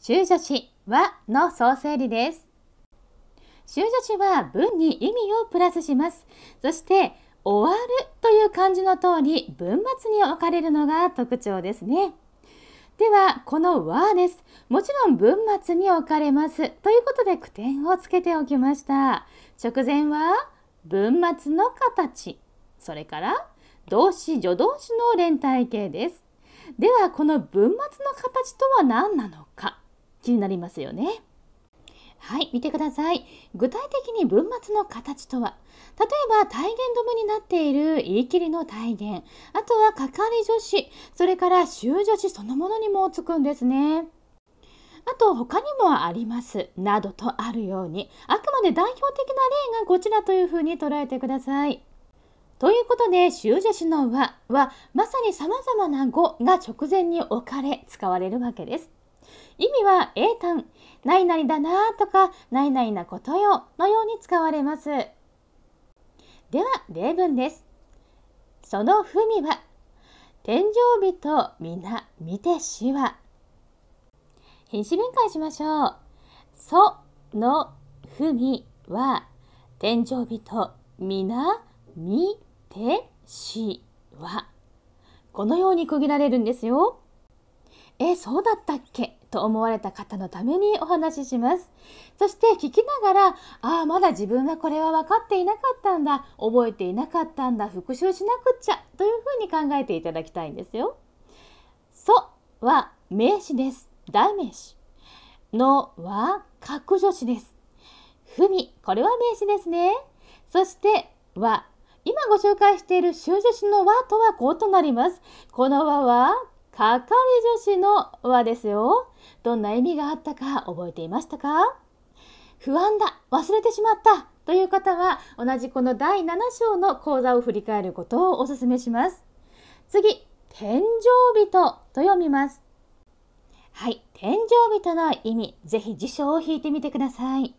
修助詞はの総整理です。修助詞は文に意味をプラスします。そして終わるという漢字の通り文末に置かれるのが特徴ですね。ではこの和です。もちろん文末に置かれます。ということで句点をつけておきました。直前は文末の形、それから動詞助動詞の連帯形です。ではこの文末の形とは何なのか気になりますよね。はい、見てください。具体的に文末の形とは、例えば体言止めになっている言い切りの体言、あとは係助詞、それから修助詞そのものにもつくんですね。あと他にもあります。などとあるように、あくまで代表的な例がこちらというふうに捉えてください。ということで、修助詞の和は、まさに様々な語が直前に置かれ使われるわけです。意味は英単、何々だなとか、何々なことよのように使われます。では、例文です。その文は、天井人皆見てしは。品詞分解しましょう。その文は、天井人皆見てしは。このように区切られるんですよ。え、そうだったっけ？と思われた方のためにお話しします。そして聞きながら、ああ、まだ自分はこれは分かっていなかったんだ、覚えていなかったんだ、復習しなくっちゃ、というふうに考えていただきたいんですよ。そは名詞です。代名詞。のは格助詞です。ふみ、これは名詞ですね。そしては、今ご紹介している修助詞の和とはこうとなります。この和は係助詞の和ですよ。どんな意味があったか覚えていましたか？不安だ忘れてしまったという方は同じこの第7章の講座を振り返ることをお勧めします。次、天井人と読みます。はい、天井人の意味、ぜひ辞書を引いてみてください。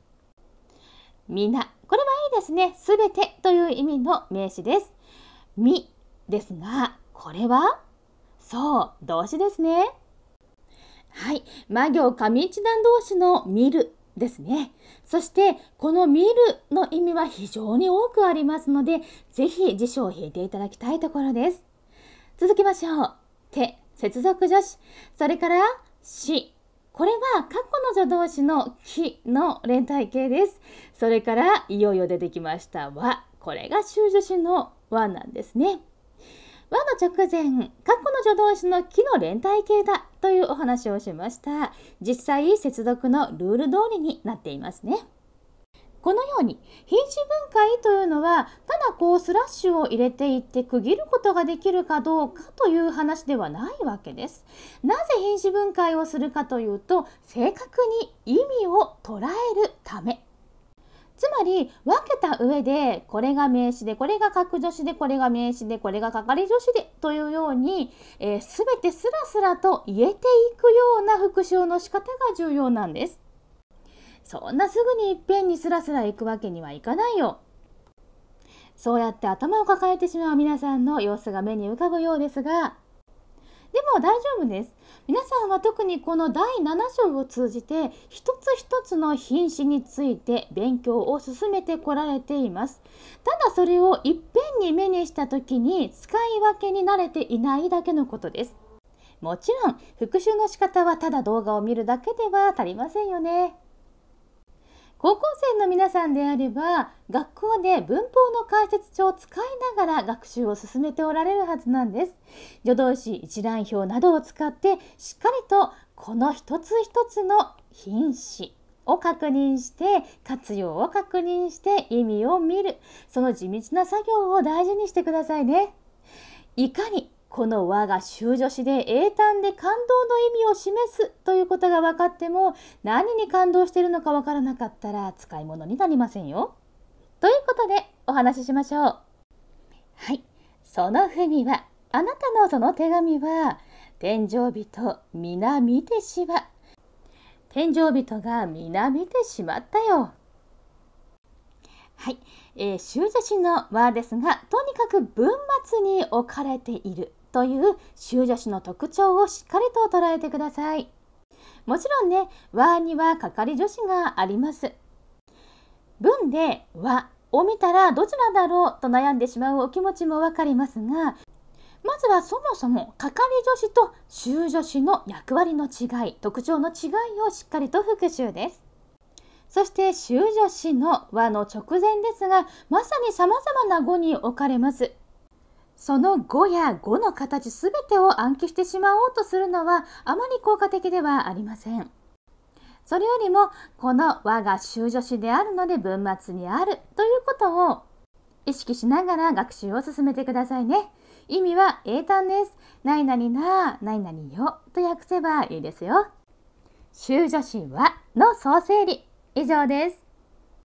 みな、これはいいですね。すべてという意味の名詞です。みですが、これはそう、動詞ですね。はい、魔行上一段動詞の見るですね。そして、この見るの意味は非常に多くありますので、ぜひ辞書を引いていただきたいところです。続きましょう。手、接続助詞、それから、し。これは過去の助動詞のきの連帯形です。それから、いよいよ出てきましたは、これが修助詞の和なんですね。和の直前、過去の助動詞の木の連帯形だというお話をしました。実際、接続のルール通りになっていますね。このように品詞分解というのはただこうスラッシュを入れていって区切ることができるかどうかという話ではないわけです。なぜ品詞分解をするかというと正確に意味を捉えるためつまり分けた上でこれが名詞でこれが格助詞でこれが名詞でこれが係助詞でというように、えー、全てスラスラと言えていくような復唱の仕方が重要なんです。そんなすぐにいっぺんにスラスラいくわけにはいかないよ。そうやって頭を抱えてしまう皆さんの様子が目に浮かぶようですがでも大丈夫です。皆さんは特にこの第7章を通じて一つ一つの品詞について勉強を進めてこられています。ただそれをいっぺんに目にした時に使い分けに慣れていないだけのことです。もちろん復習の仕方はただ動画を見るだけでは足りませんよね。高校生の皆さんであれば学校で文法の解説書を使いながら学習を進めておられるはずなんです。助動詞一覧表などを使ってしっかりとこの一つ一つの品詞を確認して活用を確認して意味を見るその地道な作業を大事にしてくださいね。いかにこの和が修助詞で英単で感動の意味を示すということが分かっても何に感動しているのか分からなかったら使い物になりませんよ。ということでお話ししましょう。はい。その文はあなたのその手紙は天井人皆見てしま天井人が皆見てしまったよ。はい、えー、修助詞の和ですがとにかく文末に置かれているという修助詞の特徴をしっかりと捉えてください。もちろんね和には係助詞があります。文で和を見たらどちらだろうと悩んでしまうお気持ちもわかりますがまずはそもそも係助詞と修助詞の役割の違い特徴の違いをしっかりと復習です。そして修助詞の和の直前ですがまさに様々な語に置かれます。その語や語の形すべてを暗記してしまおうとするのはあまり効果的ではありませんそれよりもこの和が修助詞であるので文末にあるということを意識しながら学習を進めてくださいね。意味は英単です。何々な、何々よと訳せばいいですよ。修助詞はの総整理。以上です。